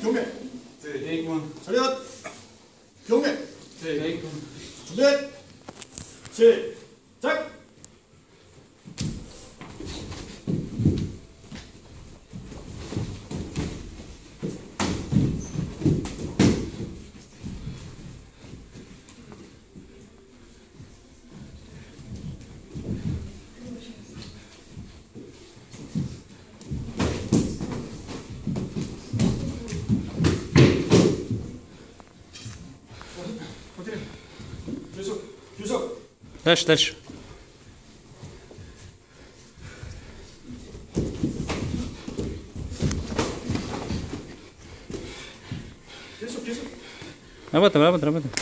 경례. 네, 네 대기군. 차렷. 경례. 네, 네 대기군. 준비. 시작. Плюсок. Плюсок. Дальше, дальше. Работаем, работаем, работаем.